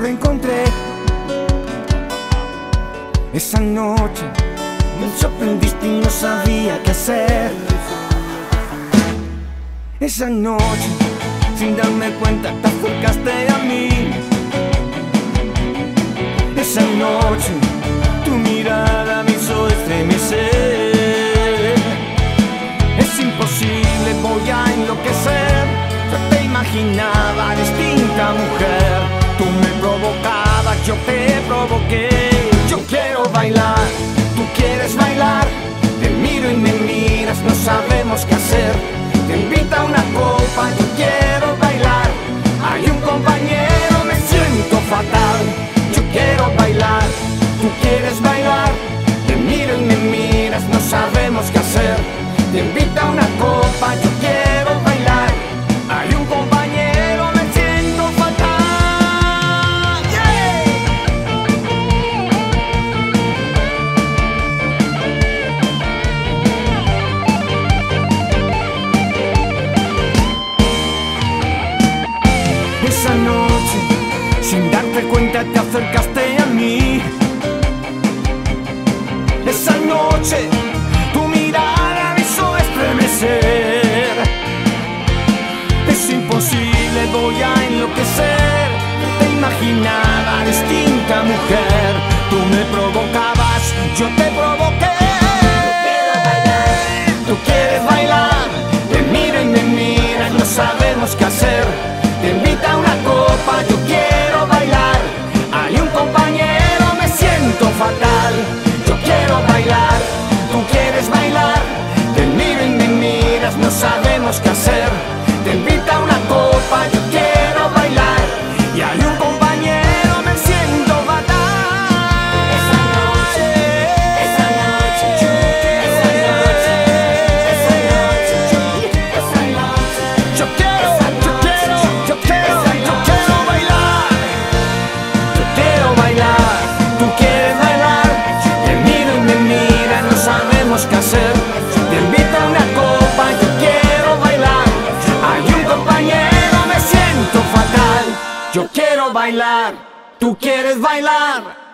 lo encontré. Esa noche me sorprendiste y no sabía qué hacer. Esa noche, sin darme cuenta, te acercaste a mí. Esa noche, tu mirada me hizo estremecer. Es imposible, voy a enloquecer. Yo te imaginaba distinta mujer. Yo te provoqué. Yo quiero bailar, tú quieres bailar. Te miro y me miras, no sabemos qué hacer. Te invita a una copa, yo quiero bailar. Hay un compañero, me siento fatal. Yo quiero bailar, tú quieres darte cuenta, te acercaste a mí. Esa noche, tu mirada me hizo estremecer. Es imposible, voy a enloquecer. Te imaginaba distinta mujer. Tú me Yo quiero bailar, tú quieres bailar.